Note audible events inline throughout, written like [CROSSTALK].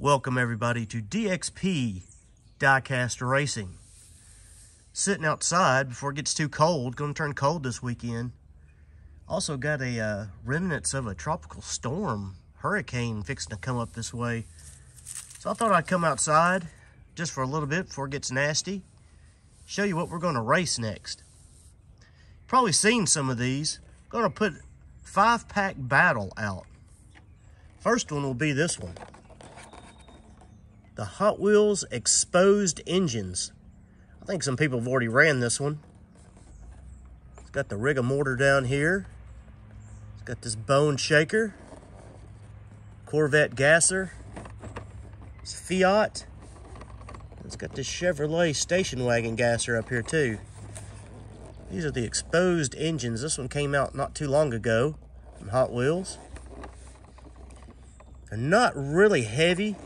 Welcome everybody to DXP Diecast Racing. Sitting outside before it gets too cold. Going to turn cold this weekend. Also got a uh, remnants of a tropical storm, hurricane fixing to come up this way. So I thought I'd come outside just for a little bit before it gets nasty. Show you what we're going to race next. Probably seen some of these. Going to put five pack battle out. First one will be this one the Hot Wheels Exposed Engines. I think some people have already ran this one. It's got the rigor motor down here. It's got this bone shaker. Corvette gasser. It's Fiat. It's got this Chevrolet station wagon gasser up here too. These are the exposed engines. This one came out not too long ago from Hot Wheels. They're not really heavy.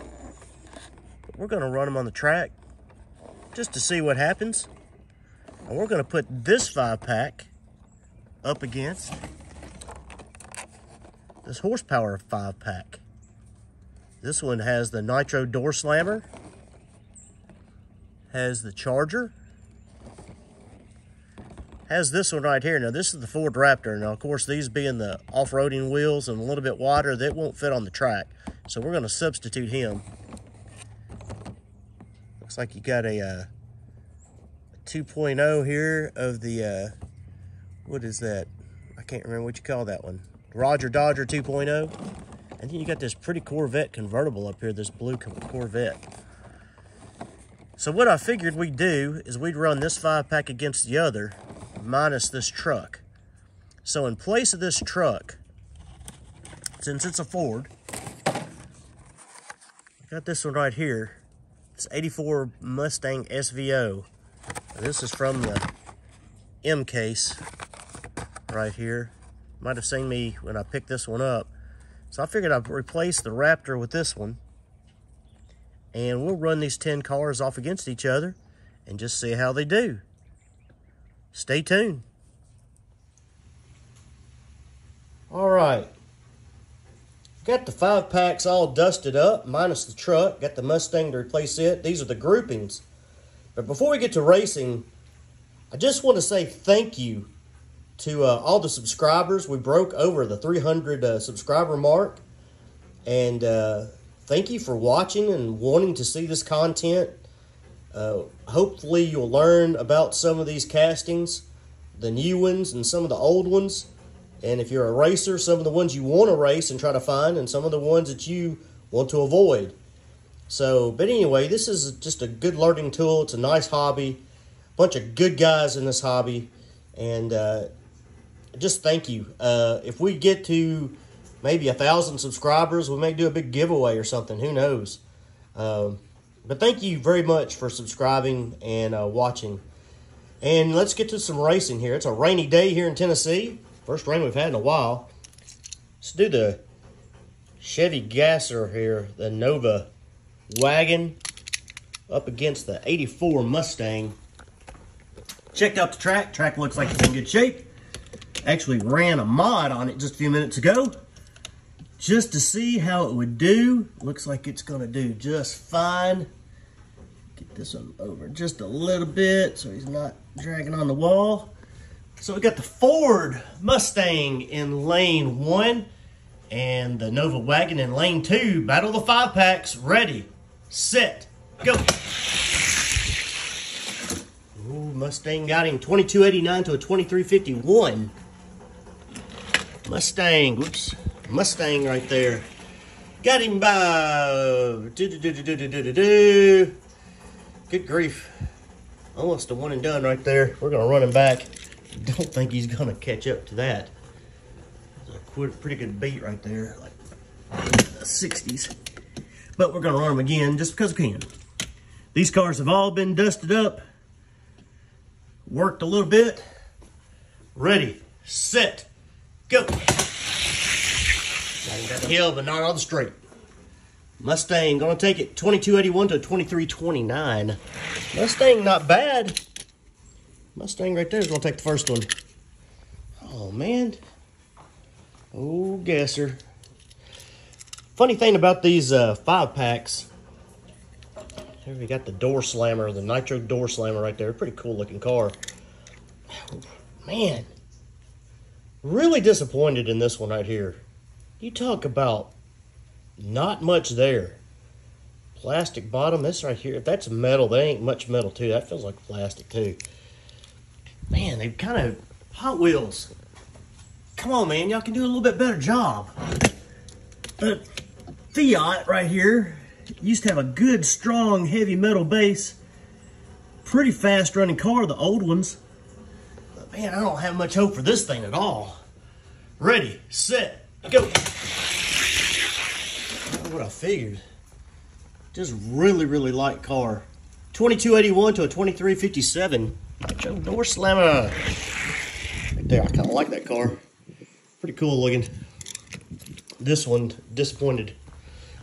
We're going to run them on the track just to see what happens. And we're going to put this five pack up against this horsepower five pack. This one has the nitro door slammer, has the charger, has this one right here. Now this is the Ford Raptor. Now of course these being the off-roading wheels and a little bit wider, that won't fit on the track. So we're going to substitute him. Looks like you got a, uh, 2.0 here of the, uh, what is that? I can't remember what you call that one. Roger Dodger 2.0. And then you got this pretty Corvette convertible up here, this blue Corvette. So what I figured we'd do is we'd run this five pack against the other, minus this truck. So in place of this truck, since it's a Ford, I got this one right here. It's 84 Mustang SVO. This is from the M case right here. Might have seen me when I picked this one up. So I figured I'd replace the Raptor with this one. And we'll run these 10 cars off against each other and just see how they do. Stay tuned. All right. Got the five packs all dusted up, minus the truck. Got the Mustang to replace it. These are the groupings. But before we get to racing, I just want to say thank you to uh, all the subscribers. We broke over the 300 uh, subscriber mark. And uh, thank you for watching and wanting to see this content. Uh, hopefully you'll learn about some of these castings, the new ones and some of the old ones. And if you're a racer, some of the ones you want to race and try to find, and some of the ones that you want to avoid. So, but anyway, this is just a good learning tool. It's a nice hobby. Bunch of good guys in this hobby. And uh, just thank you. Uh, if we get to maybe a thousand subscribers, we may do a big giveaway or something. Who knows? Um, but thank you very much for subscribing and uh, watching. And let's get to some racing here. It's a rainy day here in Tennessee. First rain we've had in a while. Let's do the Chevy Gasser here, the Nova wagon up against the 84 Mustang. Checked out the track. Track looks like it's in good shape. Actually ran a mod on it just a few minutes ago just to see how it would do. Looks like it's going to do just fine. Get this one over just a little bit so he's not dragging on the wall. So we got the Ford Mustang in lane one and the Nova wagon in lane two. Battle the five packs. Ready, set, go. Ooh, Mustang got him 2289 to a 2351. Mustang, whoops, Mustang right there. Got him by, do, do, do, do, do, do, do, good grief. Almost a one and done right there. We're gonna run him back don't think he's gonna catch up to that. It's a pretty good beat right there, like the 60s. But we're gonna run them again just because we can. These cars have all been dusted up, worked a little bit. Ready, set, go. Hill, but not on the straight. Mustang, gonna take it 2281 to 2329. Mustang, not bad. Mustang right there is going to take the first one. Oh, man. Oh, gasser. funny thing about these uh, five packs, here we got the door slammer, the nitro door slammer right there. Pretty cool looking car. Man, really disappointed in this one right here. You talk about not much there. Plastic bottom, this right here, if that's metal, that ain't much metal too. That feels like plastic too. Man, they kind of, Hot Wheels. Come on, man, y'all can do a little bit better job. But Fiat right here used to have a good, strong, heavy metal base. Pretty fast running car, the old ones. But man, I don't have much hope for this thing at all. Ready, set, go. What I figured. Just really, really light car. 2281 to a 2357. Door slammer. Right there, I kind of like that car. Pretty cool looking. This one, disappointed.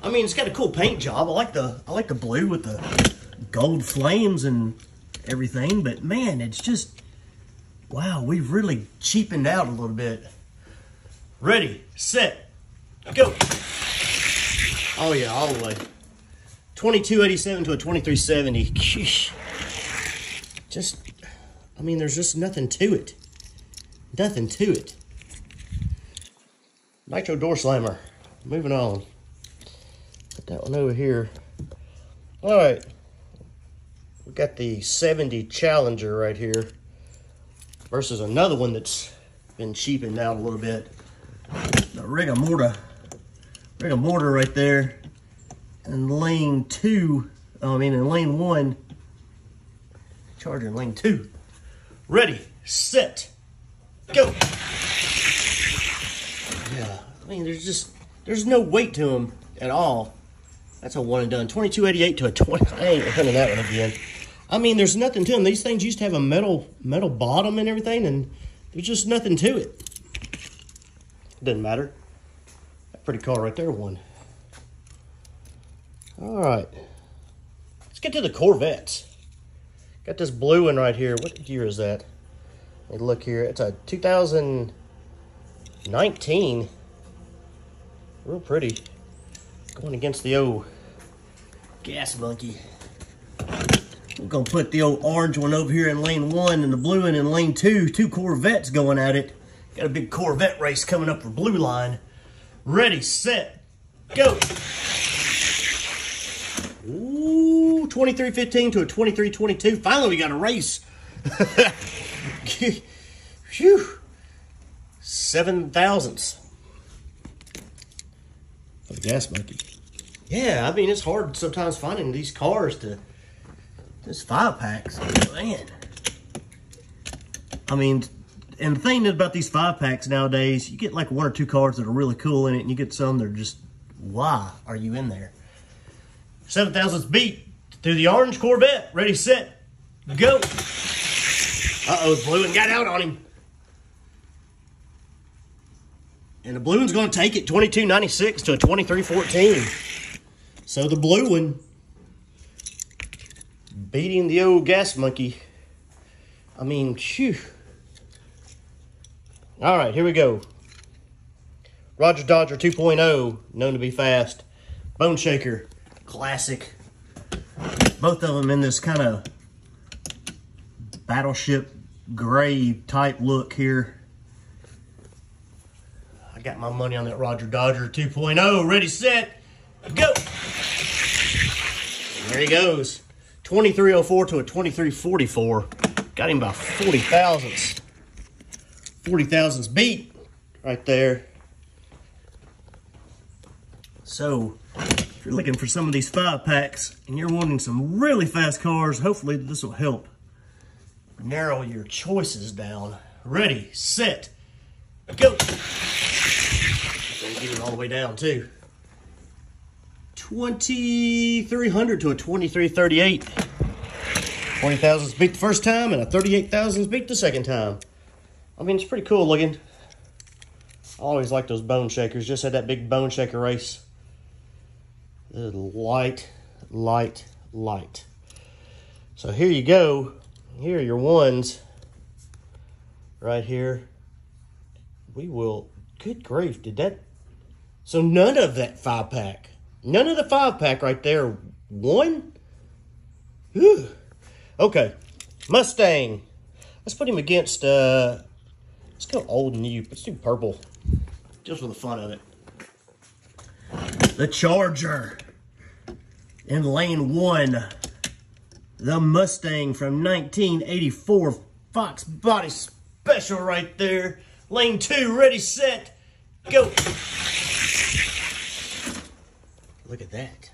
I mean, it's got a cool paint job. I like the I like the blue with the gold flames and everything, but man, it's just, wow, we've really cheapened out a little bit. Ready, set, go. Oh yeah, all the way. 2287 to a 2370. Just, I mean, there's just nothing to it. Nothing to it. Nitro door slammer. Moving on. Put that one over here. All right. We got the 70 Challenger right here versus another one that's been cheapened out a little bit. The Rigor Motor. Rigor Motor right there in lane two, I mean in lane one, Charger lane two. Ready, set, go. Yeah, I mean there's just, there's no weight to them at all. That's a one and done. 2288 to a 20, I ain't running that one again. I mean, there's nothing to them. These things used to have a metal metal bottom and everything, and there's just nothing to it. Doesn't matter. That pretty car right there won. All right. Let's get to the Corvettes. Got this blue one right here. What year is that? Hey, look here. It's a 2019. Real pretty. Going against the old gas monkey. We're to put the old orange one over here in lane one and the blue one in lane two. Two Corvettes going at it. Got a big Corvette race coming up for Blue Line. Ready, set, go. Ooh, 23.15 to a 23.22. Finally, we got a race. [LAUGHS] Phew. Seven thousandths. For the gas monkey. Yeah, I mean, it's hard sometimes finding these cars to just five packs. Man. I mean, and the thing about these five packs nowadays, you get like one or two cars that are really cool in it, and you get some that are just, why are you in there? Seven thousandths beat through the orange Corvette. Ready, set, go. Uh-oh, blue one got out on him. And the blue one's going to take it 22.96 to a 23.14. So the blue one beating the old gas monkey. I mean, phew. All right, here we go. Roger Dodger 2.0, known to be fast. Bone Shaker classic. Both of them in this kind of battleship gray type look here. I got my money on that Roger Dodger 2.0. Ready, set, go. There he goes. 2304 to a 2344. Got him by 40 thousandths. 40 thousandths beat right there. So, you're looking for some of these five packs and you're wanting some really fast cars, hopefully this will help narrow your choices down. Ready, set, go. Get it all the way down too. 2300 to a 2338. 20 thousandths beat the first time and a 38 thousandths beat the second time. I mean, it's pretty cool looking. I always like those bone shakers. Just had that big bone shaker race light, light, light. So here you go. Here are your ones right here. We will, good grief, did that So none of that five pack. None of the five pack right there won? Whew. Okay. Mustang. Let's put him against, uh, let's go old and new. Let's do purple. Just for the fun of it. The Charger. In lane one. The Mustang from 1984. Fox Body Special right there. Lane two, ready, set, go. Look at that.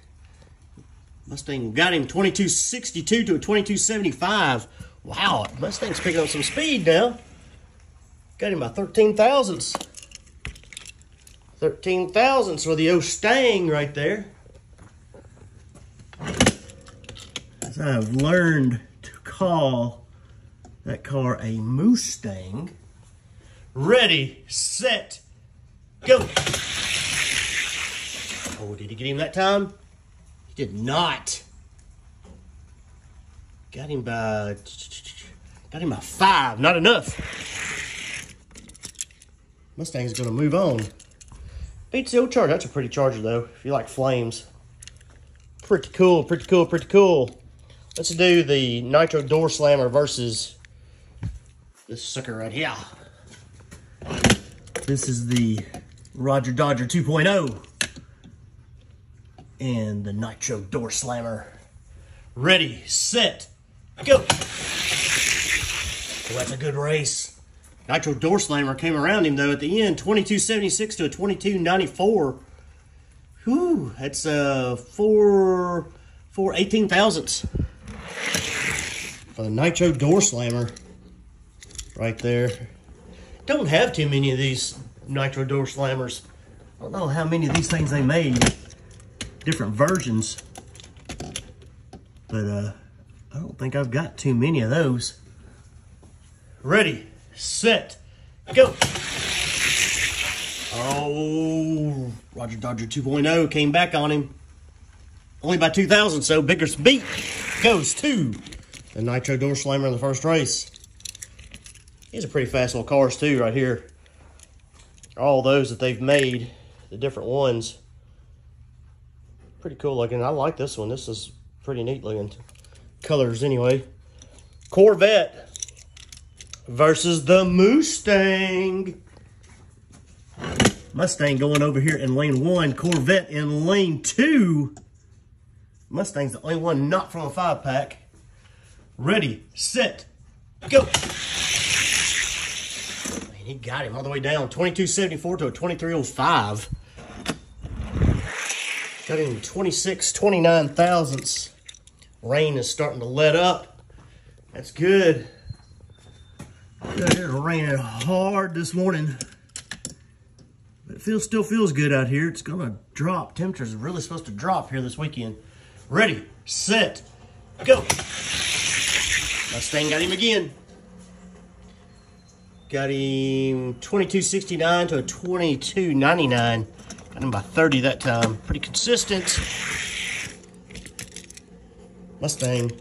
Mustang got him 2262 to a 2275. Wow, Mustang's picking up some speed now. Got him by 13 thousandths. 13 thousandths for the Ostang right there. As I've learned to call that car a Mustang. Ready, set, go. Oh, did he get him that time? He did not. Got him by, got him by five, not enough. Mustang's gonna move on. Beats the old Charger, that's a pretty Charger though, if you like flames. Pretty cool, pretty cool, pretty cool. Let's do the Nitro Door Slammer versus this sucker right here. This is the Roger Dodger 2.0 and the Nitro Door Slammer. Ready, set, go. Oh, that's a good race. Nitro Door Slammer came around him though at the end, 2276 to a 2294. Whew, that's uh four four eighteen thousandths for the Nitro Door Slammer right there. Don't have too many of these Nitro Door Slammers. I don't know how many of these things they made. Different versions. But uh, I don't think I've got too many of those. Ready, set, go. Oh, Roger Dodger 2.0 came back on him. Only by 2,000, so bigger beat goes to the Nitro Door Slammer in the first race. These are pretty fast little cars too right here. All those that they've made, the different ones. Pretty cool looking. I like this one. This is pretty neat looking. Colors anyway. Corvette versus the Mustang. Mustang going over here in lane one. Corvette in lane two. Mustang's the only one not from a five pack. Ready, set, go. And he got him all the way down. 2274 to a 2305. Got him 26, 29 thousandths. Rain is starting to let up. That's good. It's raining hard this morning. But it feels, still feels good out here. It's gonna drop. Temperatures are really supposed to drop here this weekend. Ready, set, go. Mustang got him again. Got him 2269 to a 2299. Got him by 30 that time. Pretty consistent. Mustang.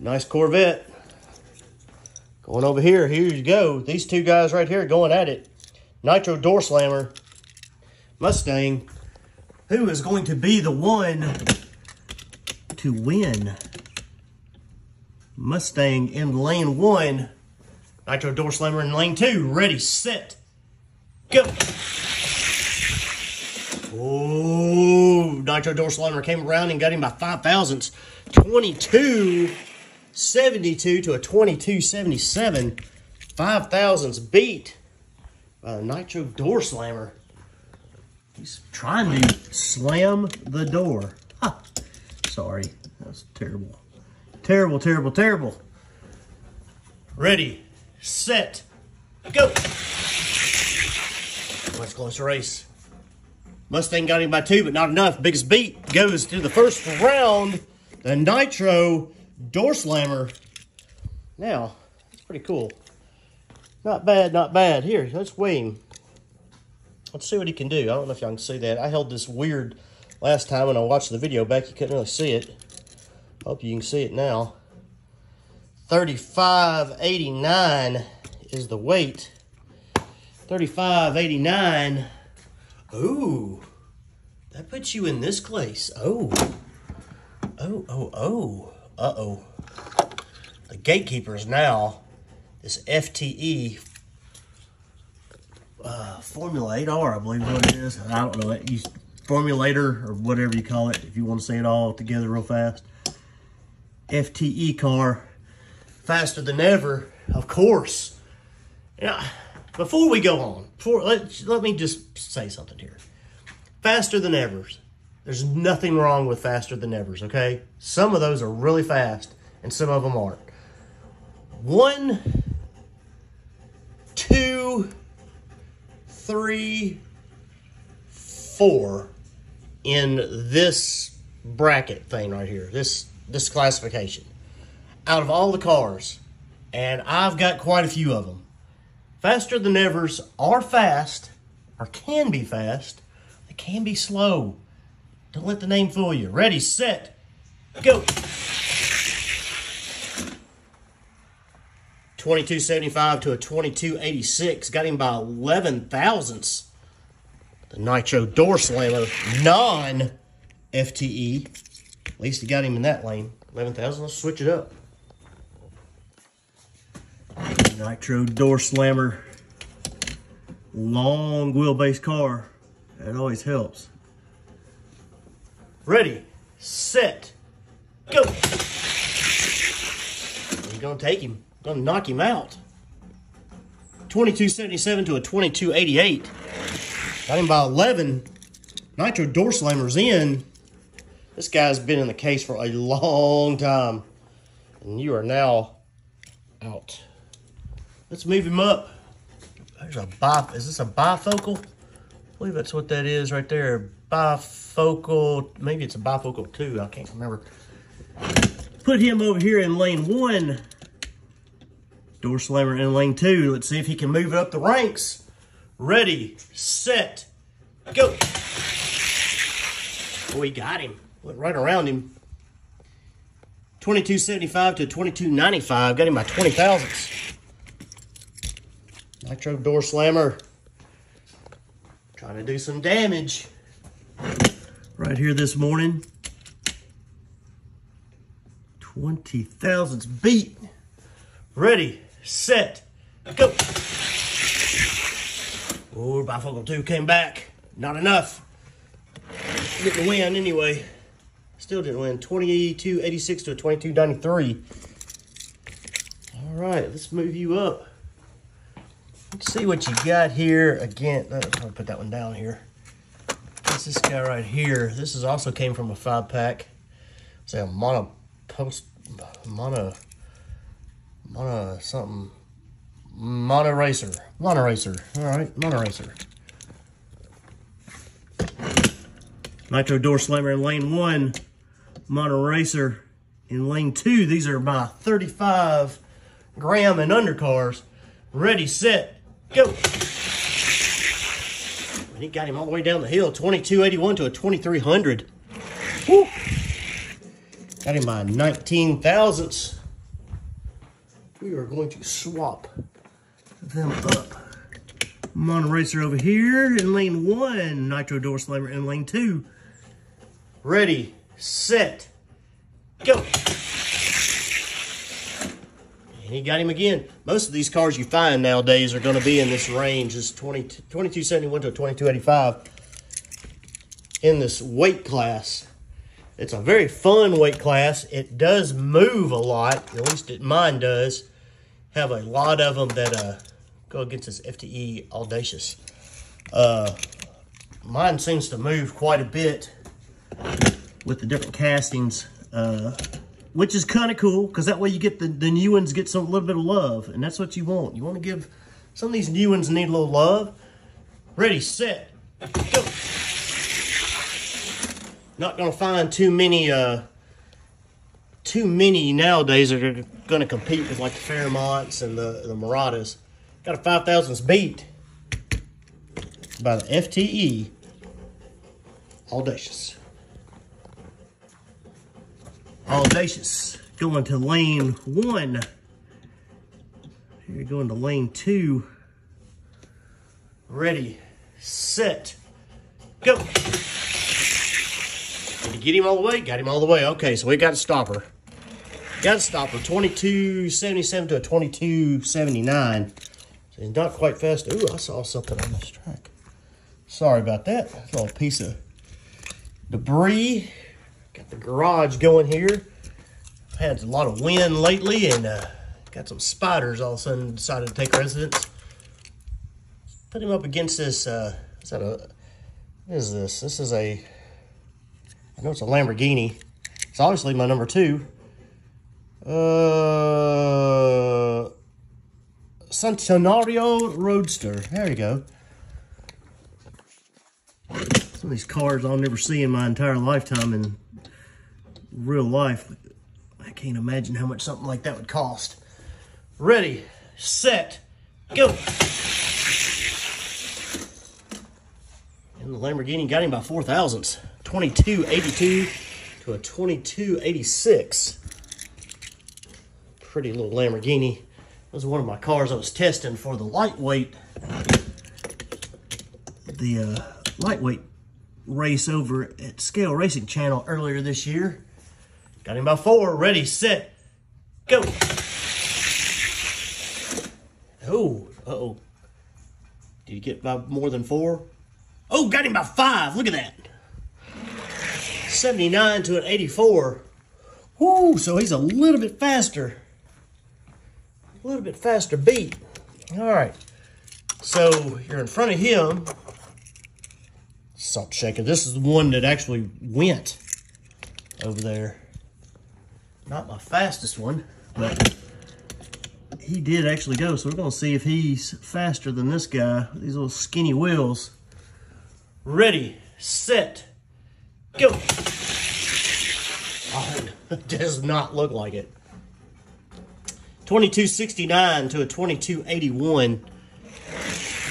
Nice Corvette. Going over here. Here you go. These two guys right here going at it. Nitro Door Slammer. Mustang. Who is going to be the one to win? Mustang in lane one. Nitro Door Slammer in lane two. Ready, set, go. Oh, Nitro Door Slammer came around and got him by five thousandths. 22.72 to a 22.77. Five thousandths beat by the Nitro Door Slammer. He's trying to slam the door. Sorry, that's terrible. Terrible, terrible, terrible. Ready, set, go. Much closer race. Mustang got him by two, but not enough. Biggest beat goes to the first round. The Nitro Door Slammer. Now, it's pretty cool. Not bad, not bad. Here, let's weigh him. Let's see what he can do. I don't know if y'all can see that. I held this weird last time when I watched the video back. You couldn't really see it. Hope you can see it now. 35.89 is the weight. 35.89. Ooh, that puts you in this place. Oh, oh, oh, oh, uh-oh. The gatekeeper is now this FTE uh, Formula 8R, I believe what it is. I don't know. You, formulator or whatever you call it, if you want to say it all together real fast. FTE car, faster than ever, of course. Yeah. Before we go on, before let let me just say something here. Faster than evers. There's nothing wrong with faster than evers, okay? Some of those are really fast, and some of them aren't. One, two, three, four in this bracket thing right here, this this classification. Out of all the cars, and I've got quite a few of them. Faster than evers are fast, or can be fast. They can be slow. Don't let the name fool you. Ready, set, go. 2275 to a 2286. Got him by 11 thousandths. The Nitro Door Slammer, non FTE. At least he got him in that lane. 11,000. Let's switch it up. Nitro Door Slammer. Long wheelbase car. That always helps. Ready, set, go. He's to take him. To knock him out. 2277 to a 2288. Got him by 11. Nitro Door Slammer's in. This guy's been in the case for a long time. And you are now out. Let's move him up. There's a bi is this a bifocal? I believe that's what that is right there. Bifocal, maybe it's a bifocal two, I can't remember. Put him over here in lane one. Door slammer in lane two. Let's see if he can move up the ranks. Ready, set, go. Oh, we got him. Went right around him. 2275 to 2295. Got him by 20 thousandths. Nitro door slammer. Trying to do some damage. Right here this morning. 20 thousandths beat. Ready, set, go. Oh, bifocal 2 came back. Not enough. Didn't win anyway. Still didn't win. 2286 to a 2293. All right, let's move you up. Let's see what you got here. Again, uh, I'll put that one down here. This guy right here. This is also came from a five pack. Say a mono post mono mono something mono racer. Mono racer. All right, mono racer. Nitro door slammer in lane one, mono racer in lane two. These are my 35 gram and under cars. Ready, set, go. He got him all the way down the hill, 2281 to a 2300. Woo. Got him by 19 thousandths. We are going to swap them up. Mono Racer over here in lane one. Nitro Door Slammer in lane two. Ready, set, go. He got him again. Most of these cars you find nowadays are going to be in this range. This 20, 2271 to 2285 in this weight class. It's a very fun weight class. It does move a lot, at least it mine does. Have a lot of them that uh, go against this FTE Audacious. Uh, mine seems to move quite a bit with the different castings, uh, which is kind of cool because that way you get the, the new ones get some little bit of love, and that's what you want. You want to give some of these new ones need a little love. Ready, set, go. Not gonna find too many uh, too many nowadays that are gonna compete with like the Fairmonts and the the Muratas. Got a five thousandths beat by the FTE Audacious. Audacious going to lane one. Here going to lane two. Ready, set, Go. Did you get him all the way? Got him all the way. Okay, so we got a stopper. Got a stopper. 2277 to a 2279. So he's not quite fast. Ooh, I saw something on this track. Sorry about that. A little piece of debris. The garage going here. I've Had a lot of wind lately and uh, got some spiders all of a sudden decided to take residence. Put him up against this, uh, is that a, what is this? This is a, I know it's a Lamborghini. It's obviously my number two. Uh, Centenario Roadster. There you go. Some of these cars I'll never see in my entire lifetime in real life. I can't imagine how much something like that would cost. Ready, set, go. And the Lamborghini got him by four thousandths. 2282 to a 2286. Pretty little Lamborghini. That was one of my cars I was testing for the lightweight, the uh, lightweight race over at Scale Racing Channel earlier this year. Got him by four. Ready, set, go. Oh, uh-oh. Did he get by more than four? Oh, got him by five. Look at that. 79 to an 84. Whoo, so he's a little bit faster. A little bit faster beat. All right. So you're in front of him. Salt shaker. This is the one that actually went over there. Not my fastest one, but he did actually go. So we're going to see if he's faster than this guy. These little skinny wheels. Ready, set, go. [LAUGHS] Oh, it does not look like it. 2269 to a 2281.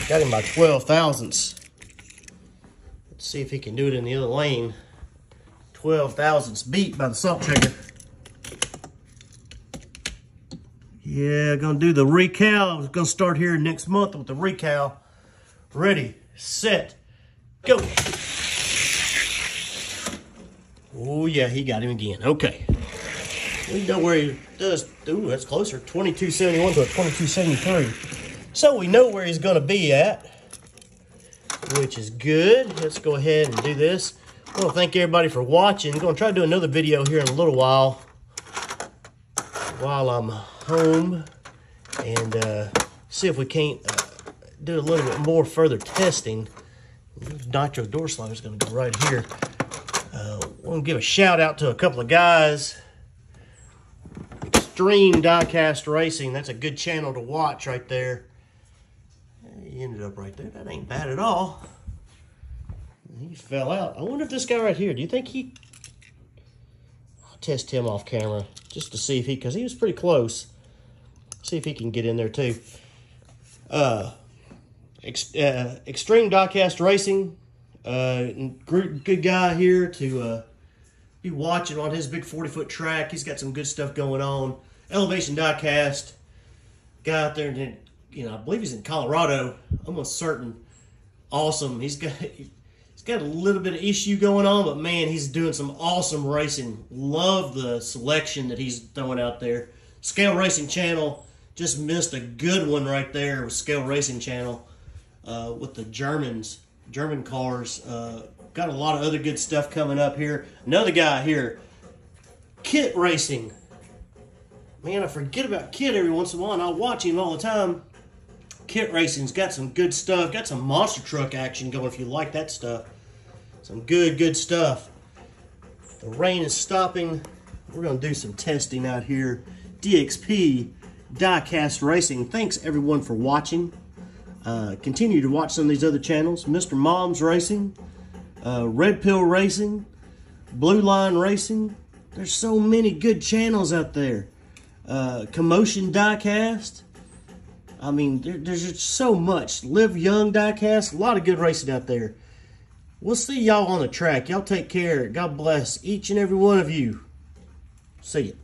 Got him by 12 thousandths. Let's see if he can do it in the other lane. 12 thousandths beat by the salt shaker. Yeah, gonna do the recal. Gonna start here next month with the recal. Ready, set, go. Oh yeah, he got him again. Okay. We know where he does. Ooh, that's closer. 2271 to a 2273. So we know where he's gonna be at, which is good. Let's go ahead and do this. I want to thank everybody for watching. I'm gonna try to do another video here in a little while while I'm home and uh, see if we can't uh, do a little bit more further testing. Nitro door slider is going to go right here. Uh, want to give a shout out to a couple of guys. Extreme Diecast Racing. That's a good channel to watch right there. He ended up right there. That ain't bad at all. He fell out. I wonder if this guy right here, do you think he... I'll test him off camera just to see if he, because he was pretty close. See if he can get in there too. Uh, ex, uh, Extreme Diecast Racing, uh, good guy here to uh, be watching on his big 40 foot track. He's got some good stuff going on. Elevation Diecast, guy out there, in, you know, I believe he's in Colorado, almost certain. Awesome. He's got. He's got a little bit of issue going on, but man, he's doing some awesome racing. Love the selection that he's throwing out there. Scale Racing Channel just missed a good one right there with Scale Racing Channel uh, with the Germans, German cars. Uh, got a lot of other good stuff coming up here. Another guy here, Kit Racing. Man, I forget about Kit every once in a while, and I watch him all the time. Kit Racing's got some good stuff. Got some monster truck action going if you like that stuff. Some good, good stuff. The rain is stopping. We're going to do some testing out here. DXP Diecast Racing. Thanks everyone for watching. Uh, continue to watch some of these other channels. Mr. Mom's Racing, uh, Red Pill Racing, Blue Line Racing. There's so many good channels out there. Uh, Commotion Diecast. I mean, there, there's just so much. Live Young Diecast, a lot of good racing out there. We'll see y'all on the track. Y'all take care. God bless each and every one of you. See you.